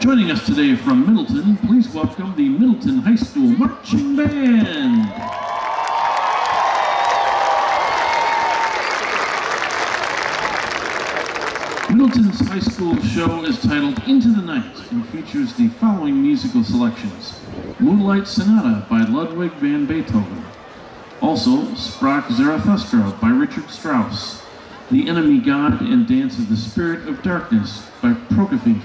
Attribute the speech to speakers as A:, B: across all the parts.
A: Joining us today from Middleton, please welcome the Middleton High School Marching Band. Middleton's high school show is titled Into the Night and features the following musical selections. Moonlight Sonata by Ludwig van Beethoven. Also sprach Zarathustra by Richard Strauss. The Enemy God and Dance of the Spirit of Darkness by Prokofiev.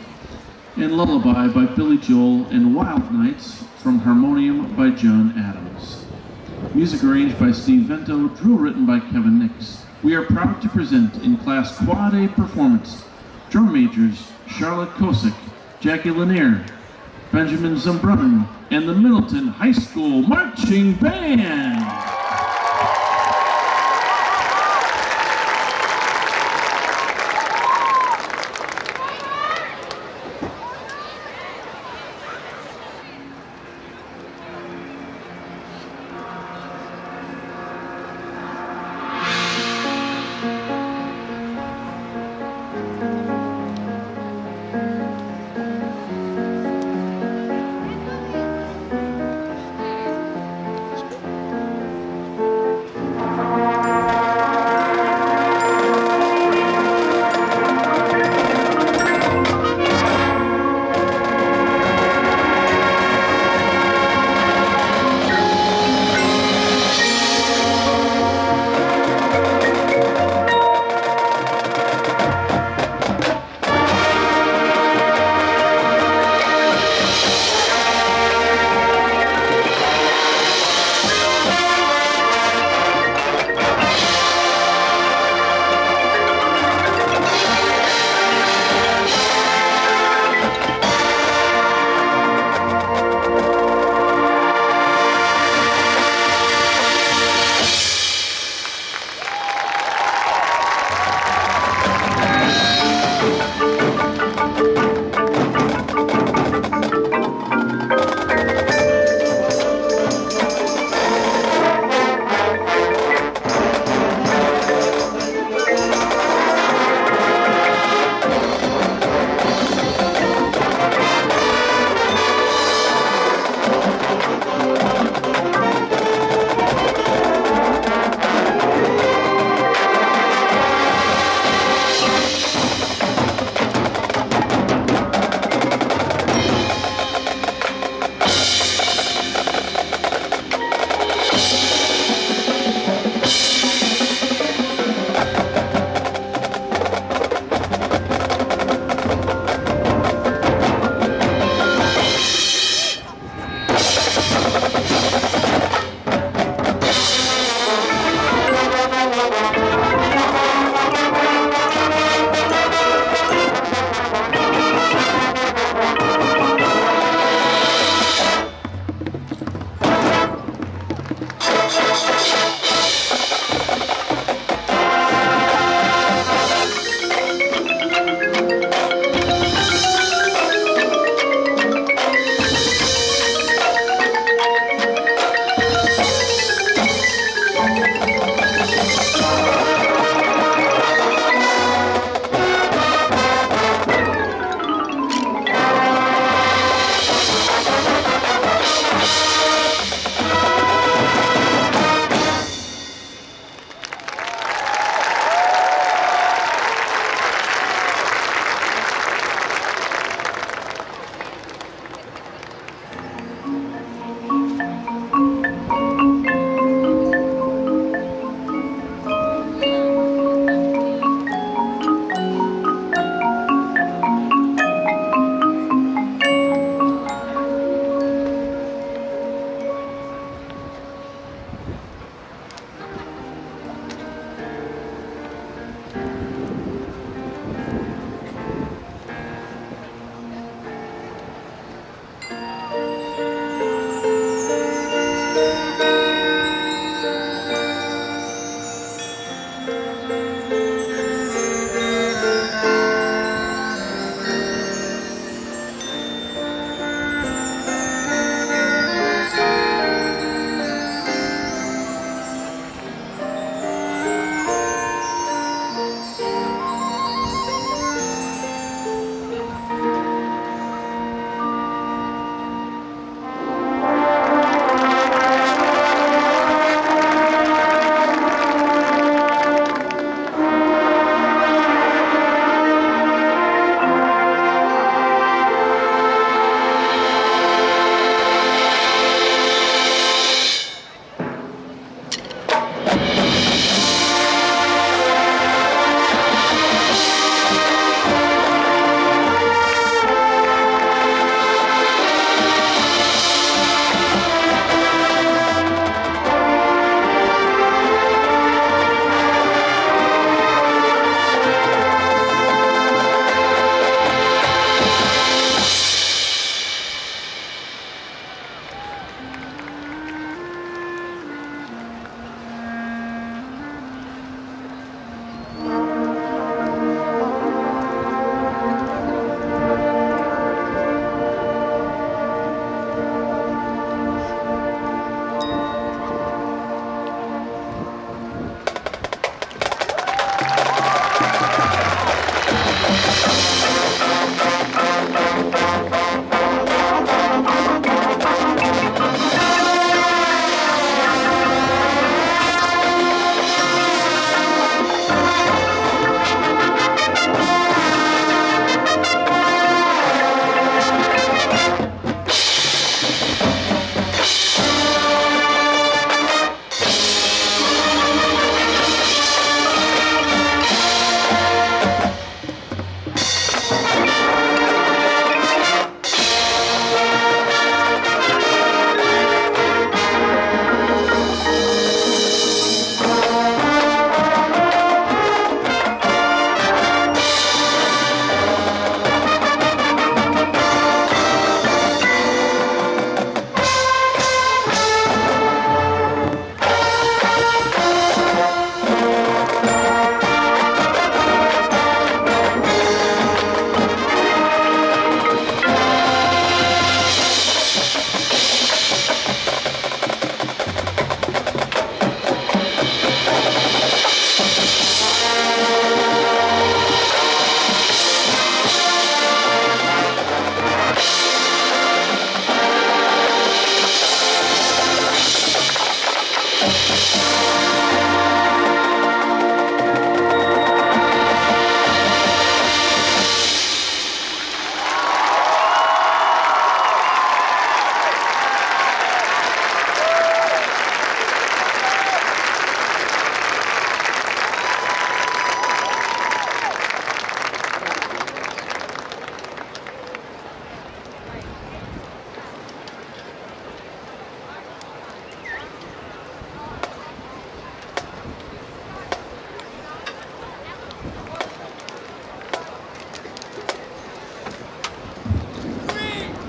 A: And Lullaby by Billy Joel and Wild Nights from Harmonium by John Adams. Music arranged by Steve Vento, drill written by Kevin Nix. We are proud to present in Class Quad A performance drum majors Charlotte Kosick, Jackie Lanier, Benjamin Zumbrun, and the Middleton High School Marching Band.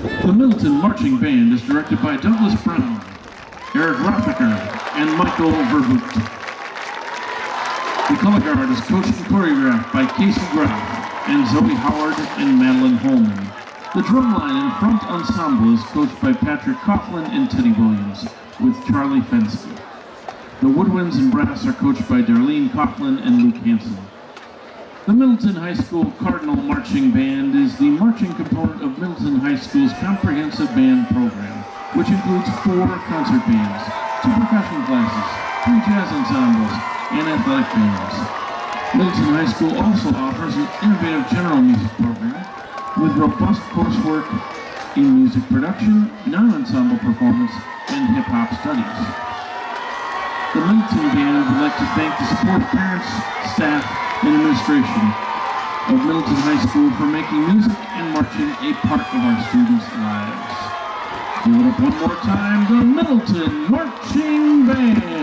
A: The Middleton Marching Band is directed by Douglas Brown, Eric Rothacker, and Michael Verboot. The color guard is coached and choreographed by Casey Graff and Zoe Howard and Madeline Holman. The drumline and front ensemble is coached by Patrick Coughlin and Teddy Williams, with Charlie Fenske. The woodwinds and brass are coached by Darlene Coughlin and Luke Hansen. The Middleton High School Cardinal Marching Band is the marching component of Middleton High School's comprehensive band program, which includes four concert bands, two percussion classes, three jazz ensembles, and athletic bands. Middleton High School also offers an innovative general music program with robust coursework in music production, non-ensemble performance, and hip-hop studies. The Middleton Band would like to thank the support parents, staff, and administration of Middleton High School for making music and marching a part of our students' lives. Give it up one more time, the Middleton Marching Band.